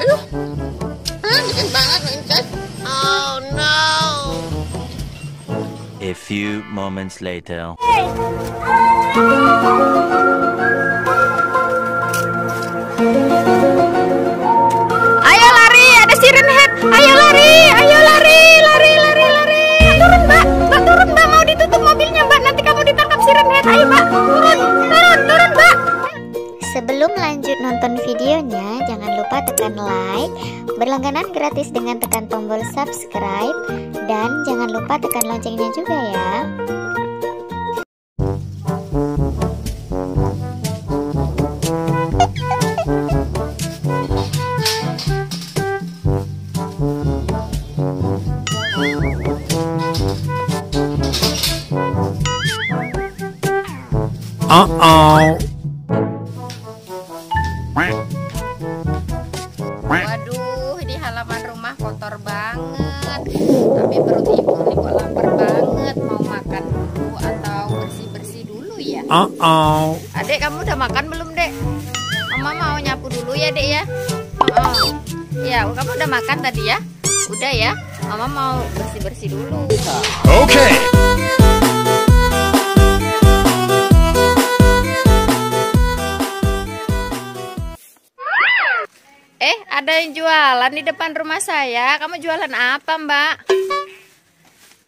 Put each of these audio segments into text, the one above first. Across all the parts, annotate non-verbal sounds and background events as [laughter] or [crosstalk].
Aduh. Ah, dingin banget, Incas. Oh, no. A few moments later. Ayo berlangganan gratis dengan tekan tombol subscribe, dan jangan lupa tekan loncengnya juga ya. Uh-oh. Dulu ya? Uh-oh. Adek kamu udah makan belum dek? Mama mau nyapu dulu ya dek ya? Oh, ya kamu udah makan tadi ya? Udah ya? Mama mau bersih-bersih dulu. Okay. Eh, ada yang jualan di depan rumah saya. Kamu jualan apa, Mbak?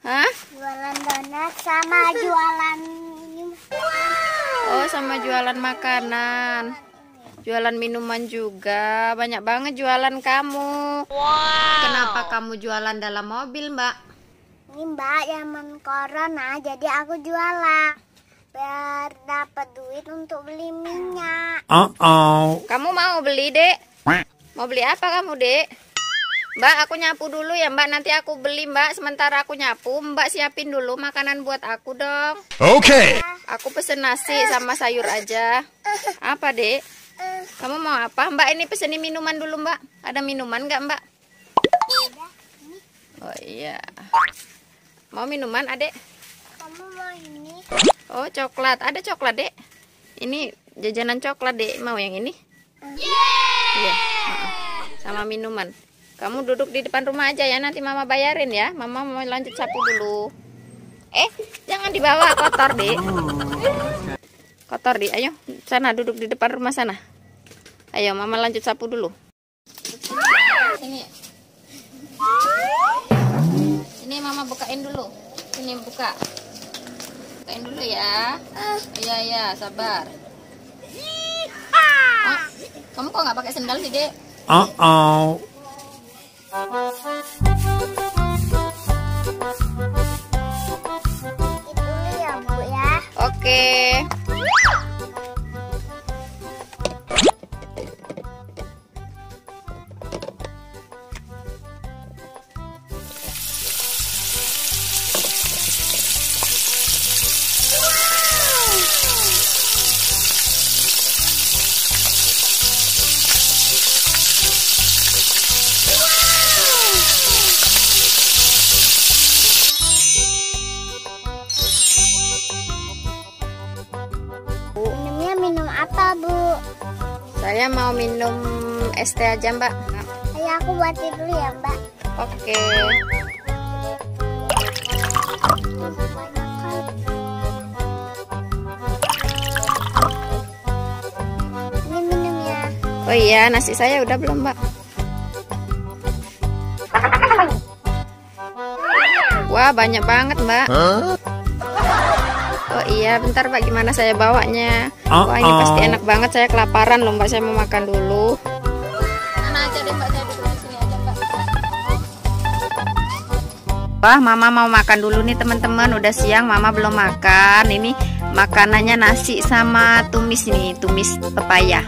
Hah? Jualan donat sama jualan. Oh, sama jualan makanan. Jualan minuman juga. Banyak banget jualan kamu. Kenapa kamu jualan dalam mobil, Mbak? Ini mbak zaman corona, jadi aku jualan biar dapat duit untuk beli minyak. Uh-oh. Kamu mau beli, Dek? Mau beli apa kamu, Dek? Mbak, aku nyapu dulu ya, Mbak. Nanti aku beli, Mbak. Sementara aku nyapu, Mbak siapin dulu makanan buat aku dong. Okay. Aku pesen nasi sama sayur aja. Apa, Dek? Kamu mau apa? Mbak, ini pesenin minuman dulu, Mbak. Ada minuman nggak, Mbak? Oh iya. Mau minuman, Adek? Kamu mau ini? Oh, coklat. Ada coklat, Dek? Ini jajanan coklat, Dek. Mau yang ini? Iya. heeh. Sama minuman. Kamu duduk di depan rumah aja ya. Nanti Mama bayarin ya. Mama mau lanjut sapu dulu. Eh, jangan dibawa kotor, Dek. Kotor, Dek. Ayo, sana duduk di depan rumah sana. Ayo, Mama lanjut sapu dulu. Sini. Ini Mama bukain dulu. Ini buka. Bukain dulu ya. Iya, iya, sabar. Ah, kamu kok nggak pakai sendal sih, Dek? Uh-oh. Itu ya bu ya. Oke. Saya mau minum es teh aja, Mbak. Ayo aku buatin dulu ya mbak. Oke. Ini minumnya. Oh iya, nasi saya udah belum, Mbak? Wah, banyak banget, Mbak. Oh iya, bentar Mbak, gimana saya bawanya? Wah, ini pasti enak banget. Saya kelaparan loh, Mbak. Saya mau makan dulu. Mana aja deh, Mbak. Saya duduk di sini aja, Mbak. Wah, Mama mau makan dulu nih, teman-teman. Udah siang, Mama belum makan. Ini makanannya nasi sama tumis nih, tumis pepaya.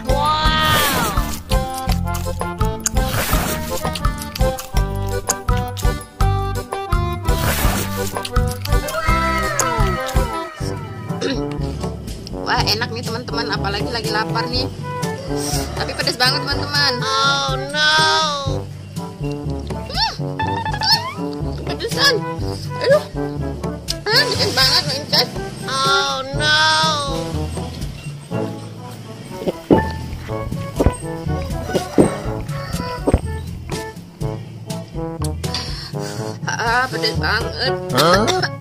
enak nih teman-teman. Apalagi lagi lapar nih. Tapi pedas banget teman-teman. Oh no. Hmm. Pedesan. Aduh hmm, pedes banget mencet oh no. Ah, ah pedes banget. Huh? [coughs]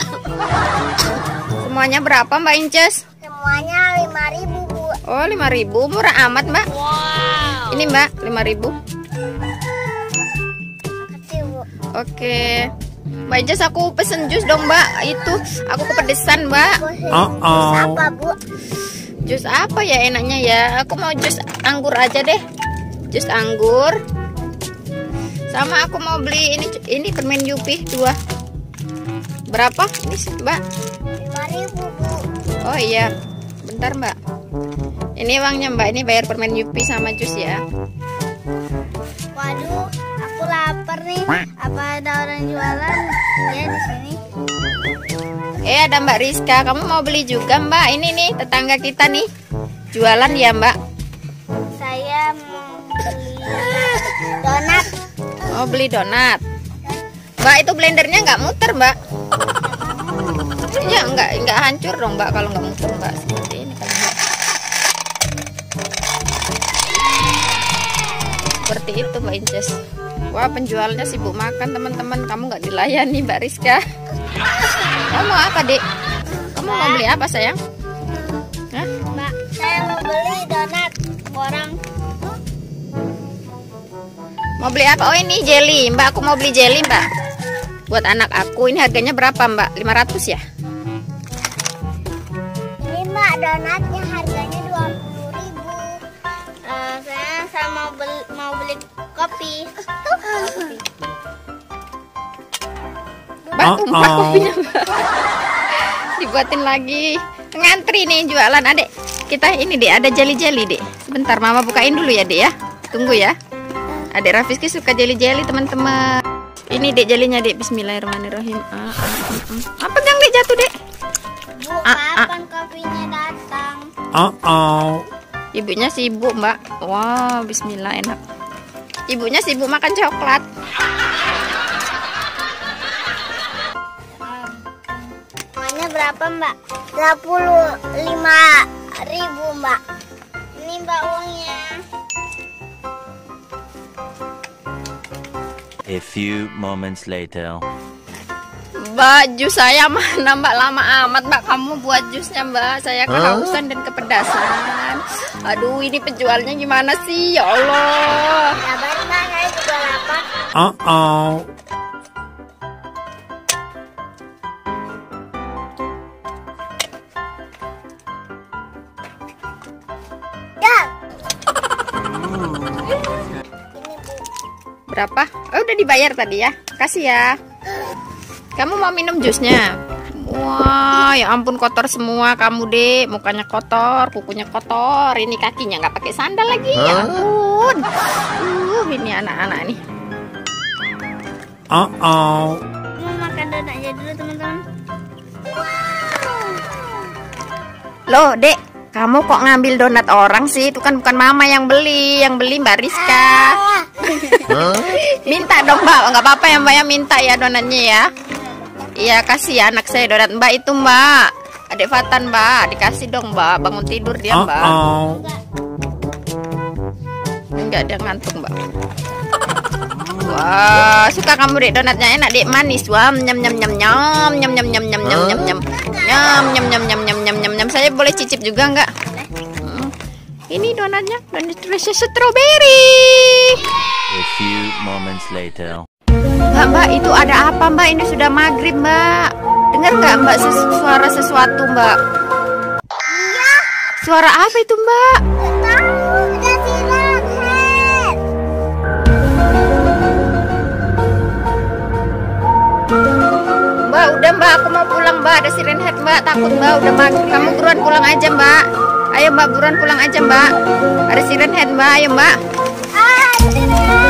semuanya berapa mbak Inces? Semuanya 5000 Bu. Oh 5000 murah amat Mbak. Ini Mbak 5000 Kecil Bu. Oke. Mbak Inces aku pesen jus dong Mbak. Itu aku kepedesan Mbak. Uh-oh. Apa Bu? Jus apa ya enaknya ya? Aku mau jus anggur aja deh. Jus anggur. Sama aku mau beli ini ini permen Yupi dua. Berapa? Ini Mbak. 5000 Bu. Oh iya. Bentar Mbak. Ini uangnya Mbak. Ini bayar permen Yupi sama jus ya. Waduh, aku lapar nih. Apa ada orang jualan ya di sini? Eh ada Mbak Rizka. Kamu mau beli juga Mbak? Ini nih tetangga kita nih. Jualan ya Mbak. Saya mau beli donat. Mau beli donat. Mbak itu blendernya nggak muter Mbak. Ya nggak nggak hancur dong Mbak kalau nggak muter Mbak seperti ini. Seperti itu Mbak Inces. Wah penjualnya sibuk makan teman-teman. Kamu nggak dilayani Mbak Rizka. Kamu mau apa dek? Kamu mau beli apa sayang? Hah? Mbak, saya mau beli donat orang. Mau beli apa? Oh ini jelly Mbak aku mau beli jelly Mbak Buat anak aku Ini harganya berapa Mbak? 500 ya? Ini Mbak donatnya mau beli mau beli kopi. Mbak tumpah Uh-oh. kopinya Mbak Dibuatin lagi Ngantri nih jualan adek Kita ini deh ada jelly-jelly dek Sebentar mama bukain dulu ya dek ya Tunggu ya Adek Rafiski suka jelly-jelly teman-teman Ini dek jelinya dek Bismillahirrahmanirrahim ah, ah, ah, ah. Apa yang dek jatuh dek? Bu, Ah, ah. kapan kopinya datang? Uh-oh. Ibunya sibuk mbak Wow bismillah enak Ibunya sibuk makan coklat Uangnya berapa Mbak? 25 ribu Mbak. Ini Mbak uangnya. A few moments later. Mbak, jus saya mana mbak lama amat mbak Kamu buat jusnya mbak Saya kehausan dan kepedasan Aduh ini penjualnya gimana sih Ya Allah Sabar saya juga lapar. Uh-oh. Ya. Berapa? Oh udah dibayar tadi ya Kasih ya Kamu mau minum jusnya? Wah ya ampun kotor semua kamu dek. Mukanya kotor, kukunya kotor. Ini kakinya nggak pakai sandal lagi. Ya ampun. Uh ini anak-anak nih. Uh-oh. Mau makan donatnya dulu teman-teman. Loh dek Kamu kok ngambil donat orang sih? Itu kan bukan mama yang beli Yang beli mbak Rizka. [laughs] Minta dong mbak. Nggak apa-apa ya mbak ya. Minta ya donatnya ya Iya kasih ya anak saya donat mbak itu mbak Adik Fatan mbak Dikasih dong mbak Bangun tidur dia mbak Uh-oh. Enggak dia ngantuk mbak Wah suka kamu dek donatnya enak dek manis Wah nyam nyam nyam nyam nyam nyam nyam nyam nyam nyam nyam nyam nyam nyam nyam nyam nyam nyam nyam Saya boleh cicip juga enggak? Hmm. Ini donatnya donat rasa strawberry A few moments later. Mbak mbak itu ada apa mbak? Ini sudah maghrib mbak Dengar nggak mbak ses- suara sesuatu mbak? Iya Suara apa itu mbak? Mbak, udah mbak, aku mau pulang mbak. Ada siren head mbak, takut mbak. Udah maghrib, kamu buruan pulang aja mbak. Ayo mbak, buruan pulang aja mbak. Ada siren head mbak, ayo mbak. Ah,